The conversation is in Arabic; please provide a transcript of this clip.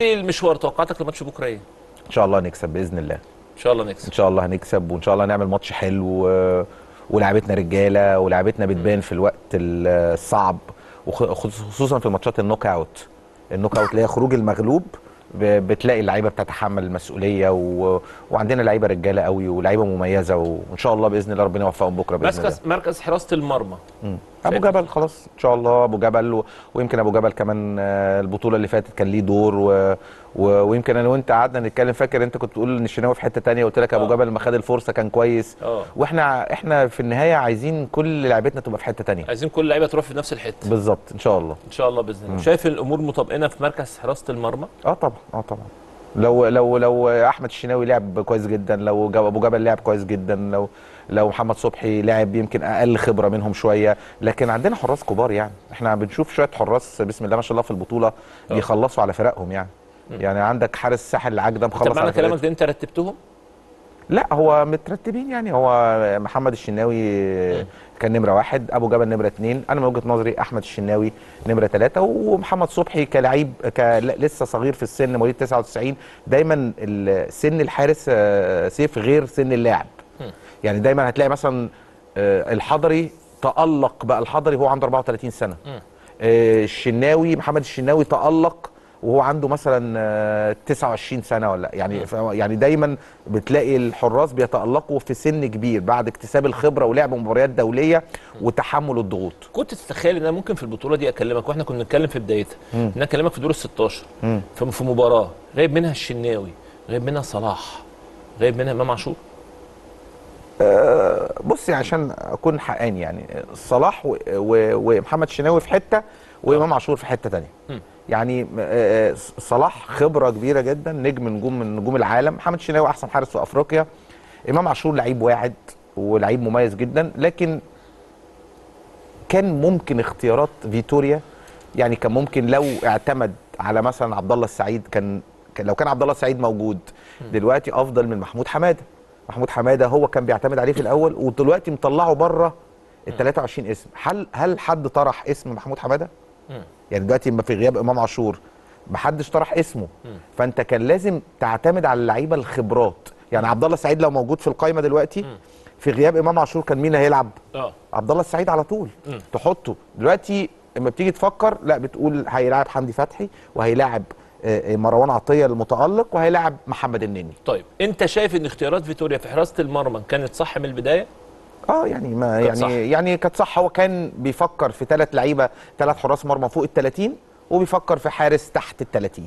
إيه المشوار توقعاتك لماتش بكرة إيه؟ إن شاء الله نكسب بإذن الله. إن شاء الله نكسب. إن شاء الله هنكسب وإن شاء الله نعمل ماتش حلو و... ولعبتنا رجالة ولعبتنا بتبان في الوقت الصعب وخصوصا في ماتشات النوك أوت. النوك أوت اللي هي خروج المغلوب. بتلاقي اللعيبة بتتحمل المسؤولية و... وعندنا لعيبة رجالة قوي ولعيبة مميزة وإن شاء الله بإذن الله ربنا يوفقهم بكرة بإذن الله. مركز مركز حراسة المرمى. أبو جبل خلاص إن شاء الله. أبو جبل و... ويمكن أبو جبل كمان آه، البطولة اللي فاتت كان ليه دور و... و... ويمكن أنا وأنت قعدنا نتكلم. فاكر أنت كنت تقول إن الشناوي في حتة تانية قلت لك أبو آه. جبل لما خد الفرصة كان كويس. آه. وإحنا إحنا في النهاية عايزين كل لعيبتنا تبقى في حتة تانية. عايزين كل اللعيبه تروح في نفس الحتة. بالظبط. إن شاء الله. إن شاء الله بإذن الله. شايف الأمور مطمئنه في مركز حراسة المرمى؟ آه طبعا. آه طبعا. لو لو لو أحمد الشناوي لعب كويس جدا لو أبو جبل لعب كويس جدا لو لو محمد صبحي لعب يمكن أقل خبرة منهم شوية. لكن عندنا حراس كبار يعني. إحنا بنشوف شوية حراس بسم الله ما شاء الله في البطولة بيخلصوا على فرقهم يعني. يعني عندك حارس ساحل العاج ده مخلص معنى على كلامك ده أنت رتبتهم؟ لا هو مترتبين يعني. هو محمد الشناوي كان نمرة واحد أبو جبل نمرة اثنين أنا من وجهة نظري أحمد الشناوي نمرة ثلاثة ومحمد صبحي كلاعب ك- لسه صغير في السن مواليد 99 دايما سن الحارس آه، سيف غير سن اللاعب. يعني دايما هتلاقي مثلا آه، الحضري تألق بقى الحضري وهو عنده 34 سنة. آه، الشناوي محمد الشناوي تألق وهو عنده مثلا آه، 29 سنة ولا يعني يعني دايما بتلاقي الحراس بيتألقوا في سن كبير بعد اكتساب الخبرة ولعب مباريات دولية وتحمل الضغوط. كنت تتخيل إن أنا ممكن في البطولة دي أكلمك وإحنا كنا بنتكلم في بدايتها إن أنا أكلمك في دور ال 16 في مباراة غايب منها الشناوي غايب منها صلاح غايب منها إمام عاشور. بص يعني عشان أكون حقاني يعني صلاح ومحمد الشناوي في حتة وإمام عاشور في حتة تانية. يعني آه، آه، صلاح خبرة كبيرة جدا نجم نجوم من نجوم العالم. محمد الشناوي أحسن حارس في أفريقيا. إمام عاشور لعيب واعد ولعيب مميز جدا لكن كان ممكن اختيارات فيتوريا. يعني كان ممكن لو اعتمد على مثلا عبد الله السعيد كان- لو كان عبد الله السعيد موجود دلوقتي أفضل من محمود حمادة. محمود حمادة هو كان بيعتمد عليه في الأول ودلوقتي مطلعه بره ال 23 اسم. هل هل حد طرح اسم محمود حمادة؟ يعني دلوقتي ما في غياب إمام عاشور محدش طرح اسمه. فأنت كان لازم تعتمد على اللعيبة الخبرات. يعني عبد الله السعيد لو موجود في القائمة دلوقتي في غياب إمام عاشور كان مين هيلعب؟ آه. عبد الله السعيد على طول. تحطه. دلوقتي لما بتيجي تفكر لا بتقول هيلاعب حمدي فتحي وهيلاعب آه، آه، مروان عطية المتألق وهيلاعب محمد النني. طيب أنت شايف إن اختيارات فيتوريا في حراسة المرمى كانت صح من البداية؟ آه يعني ما يعني صح. يعني كانت صح هو كان بيفكر في ثلاث لعيبة ثلاث حراس مرمى فوق ال 30 وبيفكر في حارس تحت ال 30